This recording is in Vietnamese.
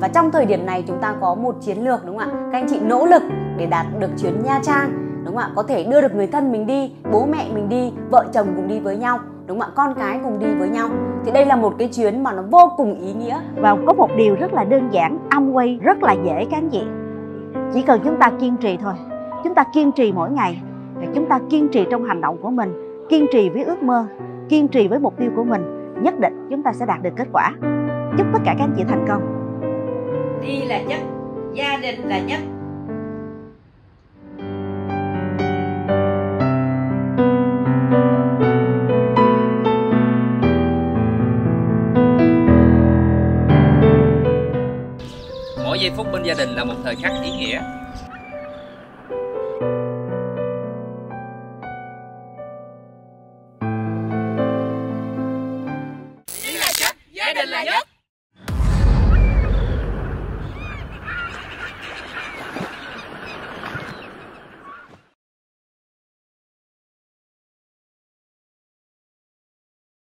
và trong thời điểm này chúng ta có một chiến lược, đúng không ạ? Các anh chị nỗ lực để đạt được chuyến nha trang, đúng không ạ? Có thể đưa được người thân mình đi, bố mẹ mình đi, vợ chồng cùng đi với nhau, đúng không ạ? Con cái cùng đi với nhau. Thì đây là một cái chuyến mà nó vô cùng ý nghĩa. Và có một điều rất là đơn giản Amway rất là dễ, các anh chị. Chỉ cần chúng ta kiên trì thôi. Chúng ta kiên trì mỗi ngày. Và chúng ta kiên trì trong hành động của mình, kiên trì với ước mơ, kiên trì với mục tiêu của mình. Nhất định chúng ta sẽ đạt được kết quả. Chúc tất cả các anh chị thành công đi là nhất gia đình là nhất mỗi giây phút bên gia đình là một thời khắc ý nghĩa. Gia đình là nhất.